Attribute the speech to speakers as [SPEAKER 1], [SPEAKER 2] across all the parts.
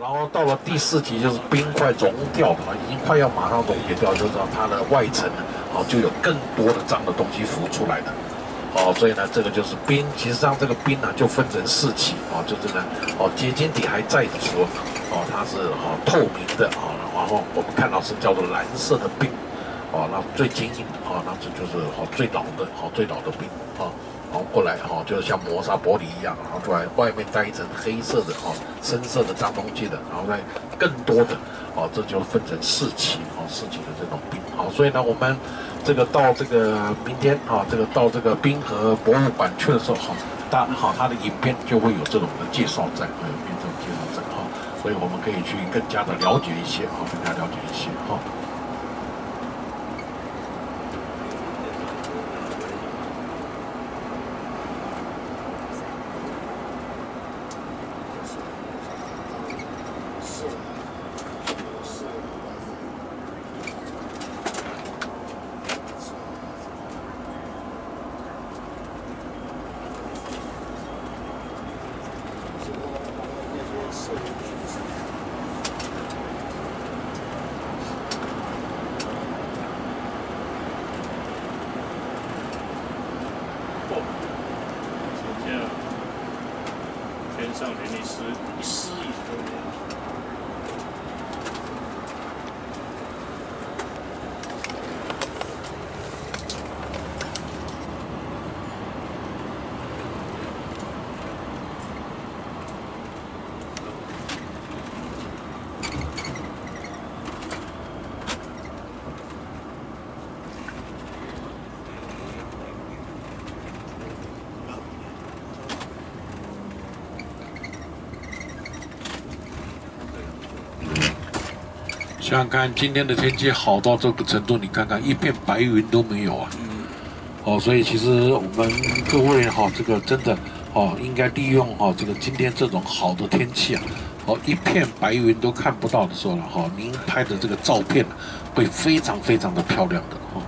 [SPEAKER 1] 然后到了第四级就是冰块融掉了，已经快要马上溶解掉，就是它的外层好就有更多的脏的东西浮出来的。哦，所以呢，这个就是冰。其实上这个冰呢就分成四期哦，就是呢，哦结晶体还在的时候，哦它是哦透明的哦，然后我们看到是叫做蓝色的冰，哦那最坚硬的哦，那这就是哦最老的哦最老的冰哦。然后过来哈，就是像磨砂玻璃一样，然后出来外面带一层黑色的哈深色的脏东西的，然后再更多的哦，这就分成四期哦四期的这种冰好，所以呢我们这个到这个明天啊，这个到这个冰河博物馆去的时候哈，大好它的影片就会有这种的介绍在，会有这种介绍在哈，所以我们可以去更加的了解一些啊，更加了解一些哈。
[SPEAKER 2] 天上连一丝一丝影都没
[SPEAKER 1] 想想看，今天的天气好到这个程度，你看看一片白云都没有啊。哦，所以其实我们各位哈，这个真的哦，应该利用哈这个今天这种好的天气啊，哦一片白云都看不到的时候了哈，您拍的这个照片会非常非常的漂亮的哈。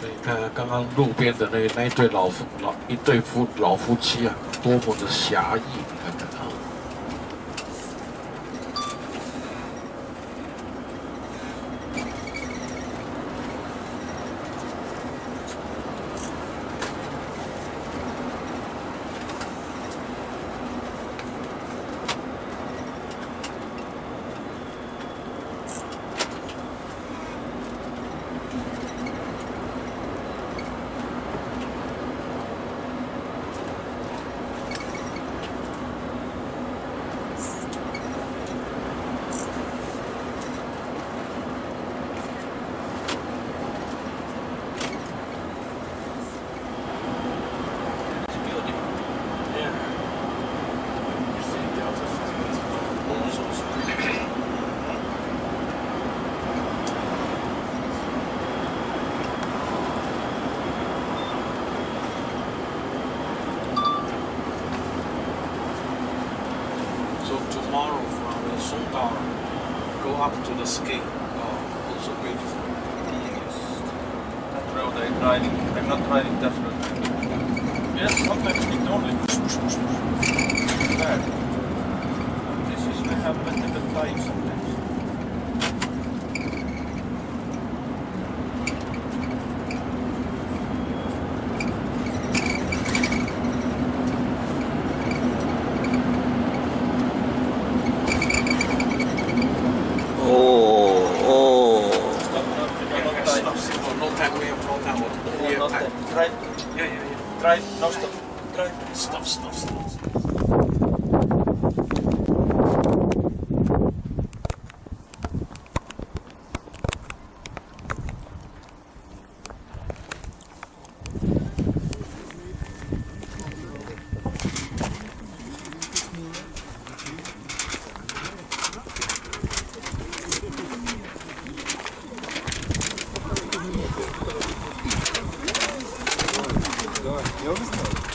[SPEAKER 1] 所以刚刚路边的那那一对老夫老一对夫老夫妻啊，多么的侠义，tomorrow from uh, the Sundar, go up to the ski. Oh, also beautiful.
[SPEAKER 3] Yes. That road I driving, I'm not driving that road. Yes, sometimes it only
[SPEAKER 1] Drijf, no
[SPEAKER 3] stop. Drijf,
[SPEAKER 1] stop, stop, stop. Bravo.